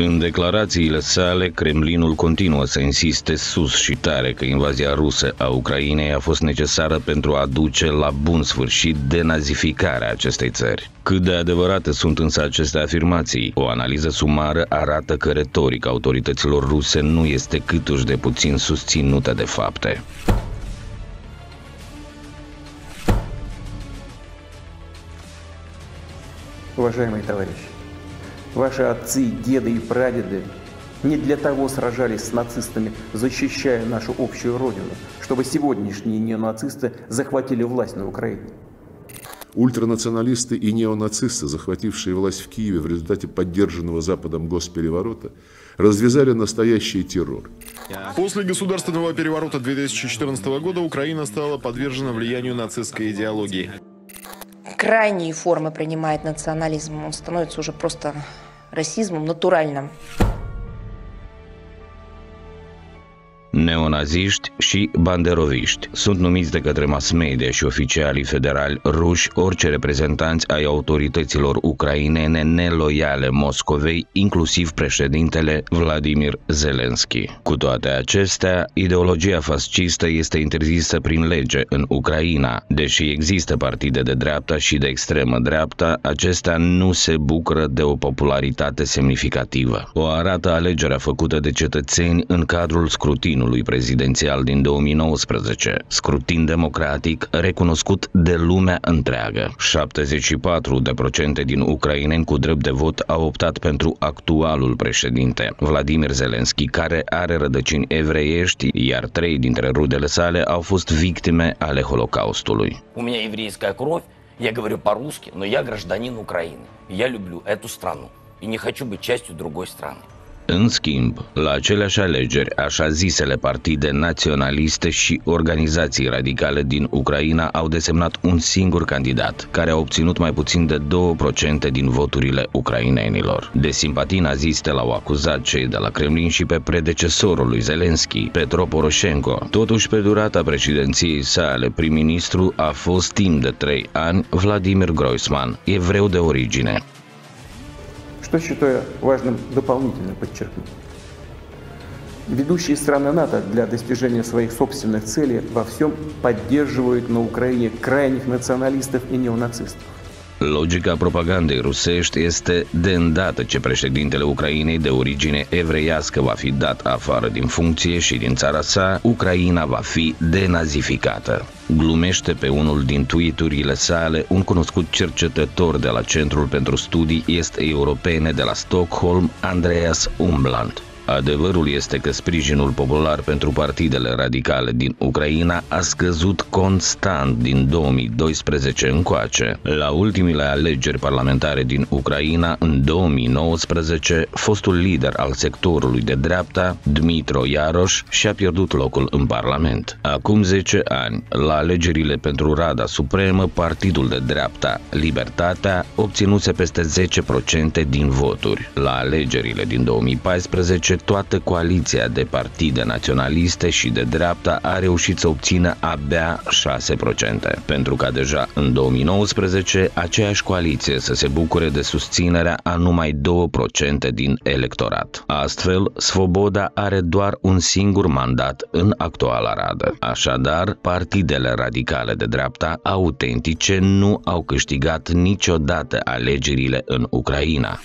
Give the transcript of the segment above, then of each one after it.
În declarațiile sale, Kremlinul continuă să insiste sus și tare că invazia rusă a Ucrainei a fost necesară pentru a duce la bun sfârșit denazificarea acestei țări. Cât de adevărate sunt însă aceste afirmații? O analiză sumară arată că retorica autorităților ruse nu este câtuși de puțin susținută de fapte. Уважаемые товарищи, ваши отцы, деды и прадеды не для того сражались с нацистами, защищая нашу общую родину, чтобы сегодняшние неонацисты захватили власть на Украине. Ультранационалисты и неонацисты, захватившие власть в Киеве в результате поддержанного Западом госпереворота, развязали настоящий террор. После государственного переворота 2014 года Украина стала подвержена влиянию нацистской идеологии. Крайние формы принимает национализм. Он становится уже просто расизмом натуральным. Neonaziști și banderoviști sunt numiți de către mass media și oficialii federali ruși orice reprezentanți ai autorităților ucrainene neloiale Moscovei, inclusiv președintele Vladimir Zelensky. Cu toate acestea, ideologia fascistă este interzisă prin lege în Ucraina. Deși există partide de dreapta și de extremă dreapta, acestea nu se bucură de o popularitate semnificativă. O arată alegerea făcută de cetățeni în cadrul scrutinului scrutinului prezidențial din 2019, scrutin democratic recunoscut de lumea întreagă. 74% din ucraineni cu drept de vot au optat pentru actualul președinte, Vladimir Zelensky, care are rădăcini evreiești, iar trei dintre rudele sale au fost victime ale Holocaustului. У меня еврейская кровь, я говорю по-русски, но я гражданин Украины. Я люблю эту страну и не хочу быть частью другой страны. În schimb, la aceleași alegeri, așa zisele partide naționaliste și organizații radicale din Ucraina au desemnat un singur candidat, care a obținut mai puțin de 2% din voturile ucrainenilor. De simpatii naziste l-au acuzat cei de la Kremlin și pe predecesorul lui Zelensky, Petro Poroshenko. Totuși, pe durata președinției sale, prim-ministru a fost timp de trei ani Vladimir Groisman, evreu de origine. Что считаю важным дополнительно подчеркнуть. Ведущие страны НАТО для достижения своих собственных целей во всем поддерживают на Украине крайних националистов и неонацистов. Logica propagandei rusești este de îndată ce președintele Ucrainei de origine evreiască va fi dat afară din funcție și din țara sa, Ucraina va fi denazificată. Glumește pe unul din tweeturile sale un cunoscut cercetător de la Centrul pentru Studii Est-Europene de la Stockholm, Andreas Umbland. Adevărul este că sprijinul popular pentru partidele radicale din Ucraina a scăzut constant din 2012 încoace. La ultimile alegeri parlamentare din Ucraina, în 2019, fostul lider al sectorului de dreapta, Dmitro Iaroș, și-a pierdut locul în Parlament. Acum 10 ani, la alegerile pentru Rada Supremă, partidul de dreapta, Libertatea, obținuse peste 10% din voturi. La alegerile din 2014, toată coaliția de partide naționaliste și de dreapta a reușit să obțină abia 6%, pentru ca deja în 2019 aceeași coaliție să se bucure de susținerea a numai 2% din electorat. Astfel, Svoboda are doar un singur mandat în actuala radă. Așadar, partidele radicale de dreapta autentice nu au câștigat niciodată alegerile în Ucraina.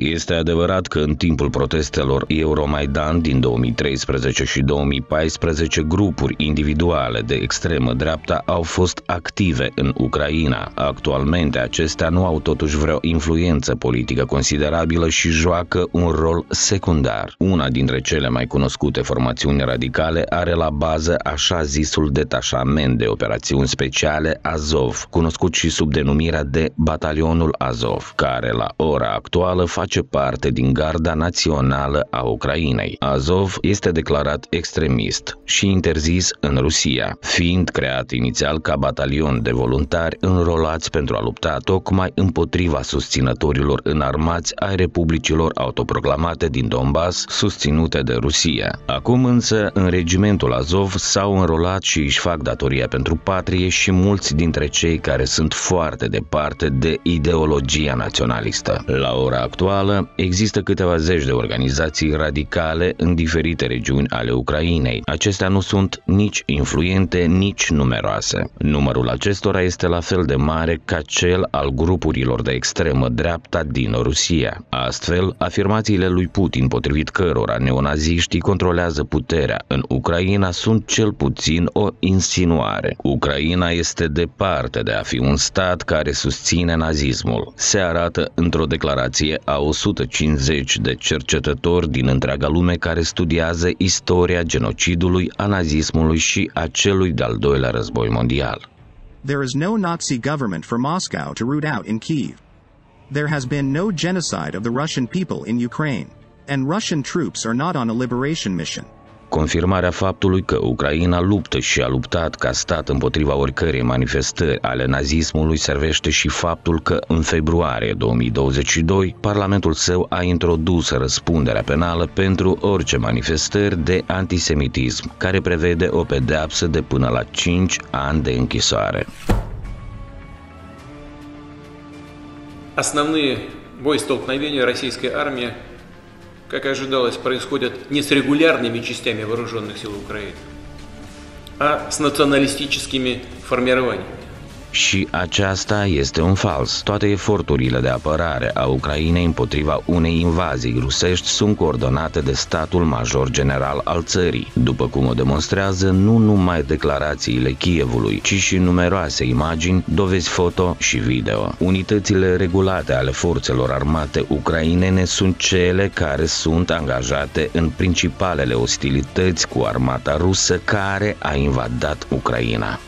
Este adevărat că în timpul protestelor Euromaidan din 2013 și 2014 grupuri individuale de extremă dreapta au fost active în Ucraina. Actualmente acestea nu au totuși vreo influență politică considerabilă și joacă un rol secundar. Una dintre cele mai cunoscute formațiuni radicale are la bază așa zisul detașament de operațiuni speciale Azov, cunoscut și sub denumirea de Batalionul Azov, care la ora actuală face face parte din Garda Națională a Ucrainei. Azov este declarat extremist și interzis în Rusia, fiind creat inițial ca batalion de voluntari înrolați pentru a lupta tocmai împotriva susținătorilor înarmați ai republicilor autoproclamate din Donbass, susținute de Rusia. Acum însă, în regimentul Azov s-au înrolat și își fac datoria pentru patrie și mulți dintre cei care sunt foarte departe de ideologia naționalistă. La ora actuală, există câteva zeci de organizații radicale în diferite regiuni ale Ucrainei. Acestea nu sunt nici influente, nici numeroase. Numărul acestora este la fel de mare ca cel al grupurilor de extremă dreapta din Rusia. Astfel, afirmațiile lui Putin potrivit cărora neonaziștii controlează puterea în Ucraina sunt cel puțin o insinuare. Ucraina este departe de a fi un stat care susține nazismul. Se arată într-o declarație a 150 de cercetători din întreaga lume care studiază istoria genocidului, a nazismului și a celui de-al doilea război mondial. There is no Nazi government for Moscow to root out in Kiev. There has been no genocide of the Russian people in Ukraine, and Russian troops are not on a liberation mission. confirmarea faptului că Ucraina luptă și a luptat ca stat împotriva oricărei manifestări ale nazismului servește și faptul că în februarie 2022 Parlamentul său a introdus răspunderea penală pentru orice manifestări de antisemitism, care prevede o pedeapsă de până la 5 ani de închisoare. Основные боестолкновения российской армии как ожидалось, происходят не с регулярными частями вооруженных сил Украины, а с националистическими формированиями. Și aceasta este un fals. Toate eforturile de apărare a Ucrainei împotriva unei invazii rusești sunt coordonate de statul major general al țării, după cum o demonstrează nu numai declarațiile Kievului, ci și numeroase imagini, dovezi foto și video. Unitățile regulate ale forțelor armate ucrainene sunt cele care sunt angajate în principalele ostilități cu armata rusă care a invadat Ucraina.